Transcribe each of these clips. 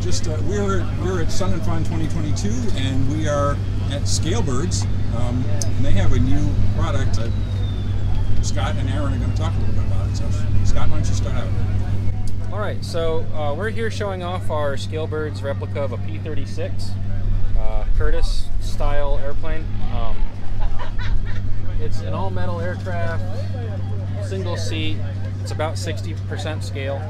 just uh, we're we're at Sun and Fun 2022, and we are at ScaledBirds, um, and they have a new product. Uh, Scott and Aaron are going to talk a little bit about it. So, Scott, why don't you start out? All right, so uh, we're here showing off our ScaledBirds replica of a P-36 uh, Curtiss style airplane. Um, it's an all-metal aircraft, single seat. It's about 60% scale,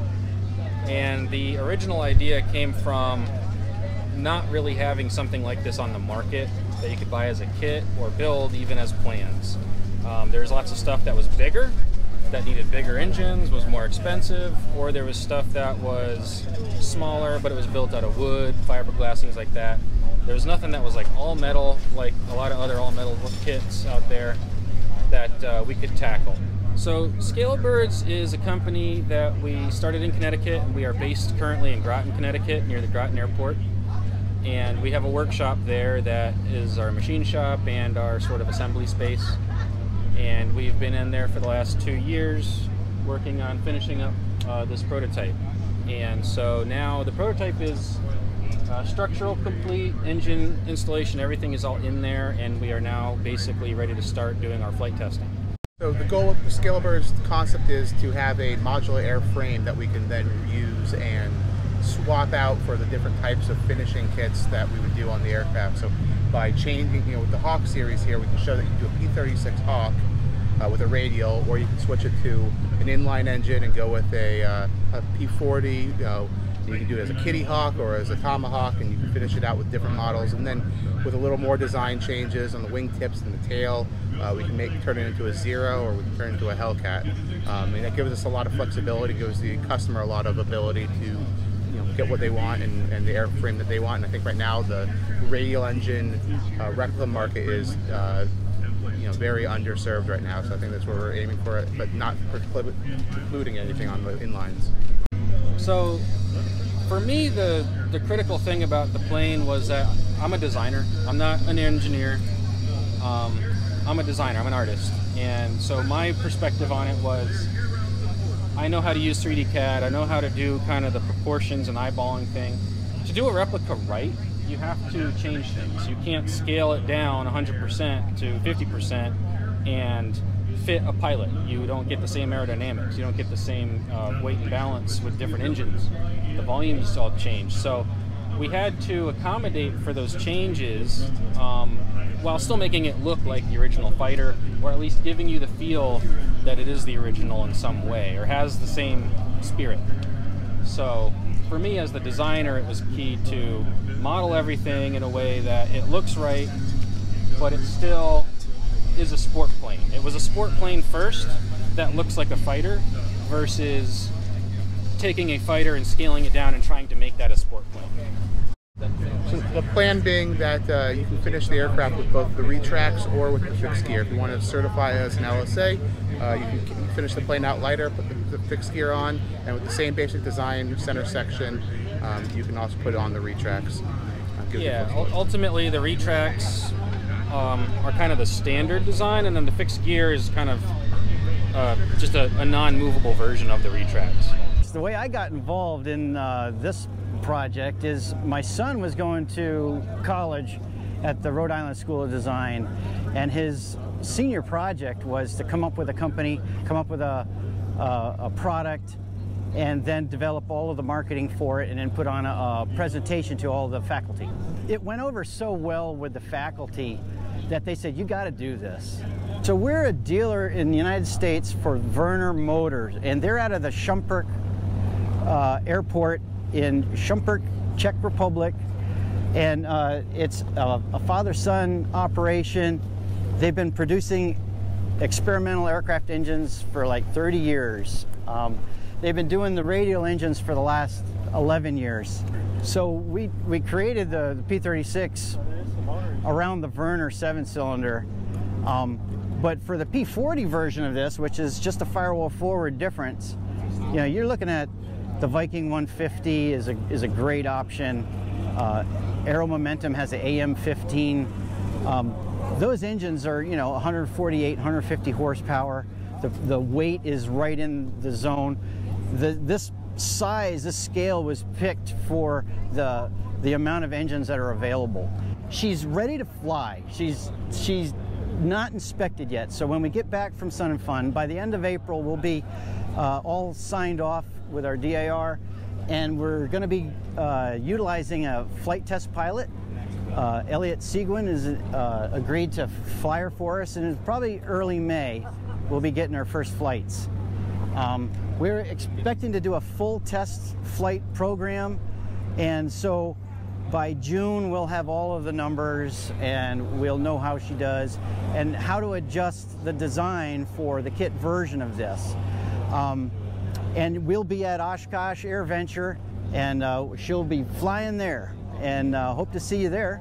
and the original idea came from not really having something like this on the market that you could buy as a kit or build even as plans. Um, there's lots of stuff that was bigger, that needed bigger engines, was more expensive, or there was stuff that was smaller but it was built out of wood, fiberglass, things like that. There was nothing that was like all metal, like a lot of other all metal kits out there that uh, we could tackle. So ScaledBirds is a company that we started in Connecticut. And we are based currently in Groton, Connecticut, near the Groton Airport. And we have a workshop there that is our machine shop and our sort of assembly space. And we've been in there for the last two years working on finishing up uh, this prototype. And so now the prototype is uh, structural complete, engine installation, everything is all in there, and we are now basically ready to start doing our flight testing. So the goal of the ScaledBirds concept is to have a modular airframe that we can then use and swap out for the different types of finishing kits that we would do on the aircraft. So by changing, you know, with the Hawk series here, we can show that you can do a P-36 Hawk uh, with a radial, or you can switch it to an inline engine and go with a, uh, a P-40, you know, you can do it as a Kitty Hawk or as a Tomahawk, and you can finish it out with different models. And then with a little more design changes on the wing tips and the tail, uh, we can make turn it into a Zero or we can turn it into a Hellcat. Um, and that gives us a lot of flexibility, gives the customer a lot of ability to get what they want and, and the airframe that they want. And I think right now the radial engine uh, replica market is uh, you know very underserved right now. So I think that's where we're aiming for it, but not precluding anything on the inlines. So for me, the, the critical thing about the plane was that I'm a designer. I'm not an engineer. Um, I'm a designer. I'm an artist. And so my perspective on it was I know how to use 3D CAD. I know how to do kind of the proportions and eyeballing thing. To do a replica right, you have to change things. You can't scale it down 100% to 50% and fit a pilot. You don't get the same aerodynamics. You don't get the same uh, weight and balance with different engines. The volumes all change. So we had to accommodate for those changes um, while still making it look like the original fighter, or at least giving you the feel that it is the original in some way, or has the same spirit. So for me as the designer, it was key to model everything in a way that it looks right, but it still is a sport plane. It was a sport plane first that looks like a fighter versus taking a fighter and scaling it down and trying to make that a sport plane. So the plan being that uh, you can finish the aircraft with both the retracts or with the fixed gear. If you want to certify as an LSA, uh, you can finish the plane out lighter, put the, the, fixed gear on, and with the same basic design, center section, um, you can also put it on the retracts. Uh, yeah, ultimately the retracts um, are kind of the standard design, and then the fixed gear is kind of uh, just a, a non-movable version of the retracts. The way I got involved in uh, this project is my son was going to college at the Rhode Island School of Design, and his senior project was to come up with a company, come up with a, a, a product, and then develop all of the marketing for it and then put on a, a, presentation to all the faculty. It went over so well with the faculty that they said, you got to do this. So we're a dealer in the United States for Werner Motors, and they're out of the Šumperk uh, Airport in Šumperk, Czech Republic, and uh, it's a, a father-son operation. They've been producing experimental aircraft engines for like 30 years. Um, they've been doing the radial engines for the last 11 years. So we, we created the, the P-36 around the Werner seven cylinder. Um, but for the P40 version of this, which is just a firewall forward difference, you know, you're looking at the Viking 150 is a, is a great option. Uh, Aero Momentum has an AM15. Um, those engines are, you know, 148, 150 horsepower. The, the weight is right in the zone. The, this size, this scale was picked for the the amount of engines that are available. She's ready to fly. She's she's not inspected yet. So when we get back from Sun and Fun, by the end of April, we'll be uh, all signed off with our DAR, and we're going to be uh, utilizing a flight test pilot. Uh, Elliot Seguin has uh, agreed to fly her for us, and it's probably early May we'll be getting our first flights. Um, we're expecting to do a full test flight program, and so by June we'll have all of the numbers and we'll know how she does and how to adjust the design for the kit version of this. Um, and we'll be at Oshkosh Air Venture and uh, she'll be flying there and uh, hope to see you there.